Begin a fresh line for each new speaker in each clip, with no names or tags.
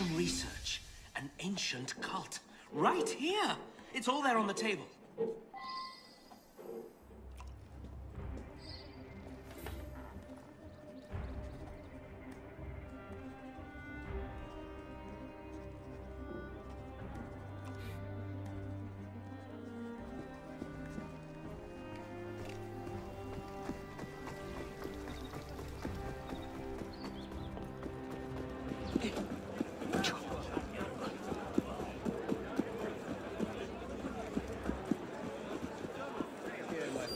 some research. An ancient cult. Right here! It's all there on the table.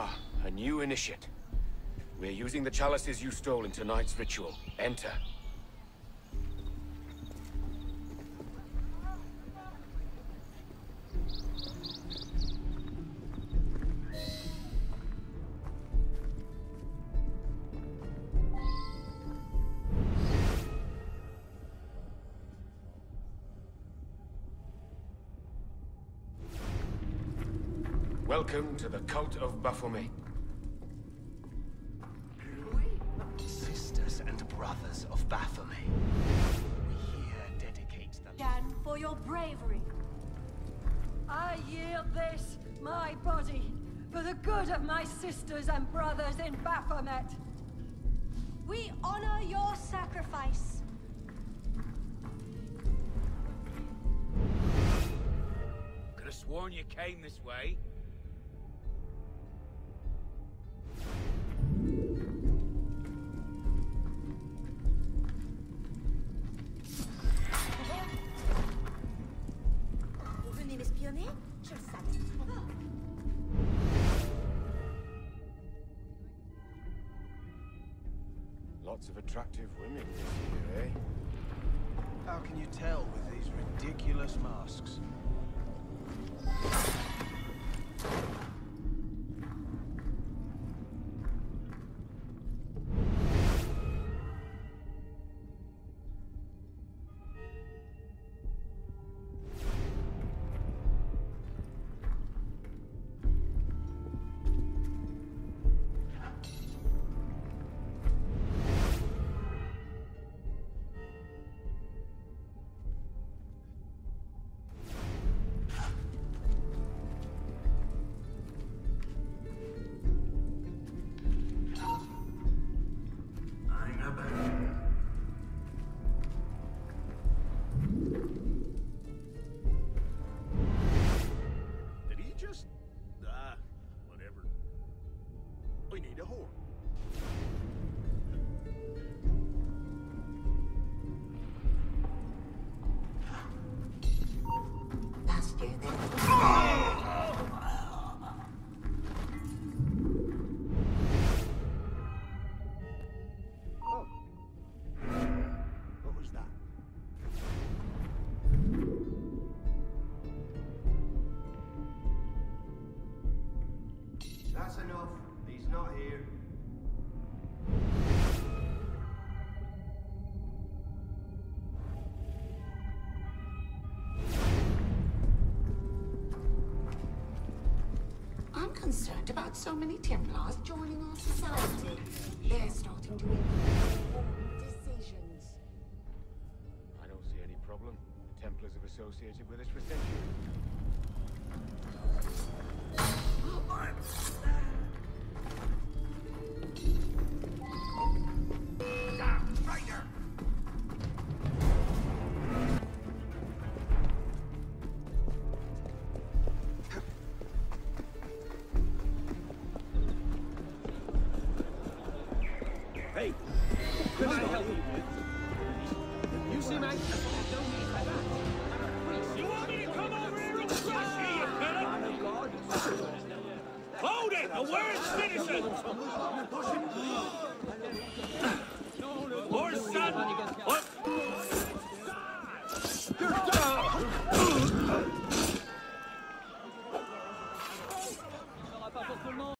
Ah, a new initiate. We're using the chalices you stole in tonight's ritual. Enter. Welcome to the cult of Baphomet.
Sisters and brothers of Baphomet. We here dedicate the...
Dan, for your bravery.
I yield this, my body, for the good of my sisters and brothers in Baphomet.
We honor your sacrifice.
Could have sworn you came this way.
Lots of attractive women year, eh?
How can you tell with these ridiculous masks? Not here.
I'm concerned about so many Templars joining our society. They're starting to influence important decisions.
I don't see any problem. The Templars have associated with us for centuries. The word's citizens!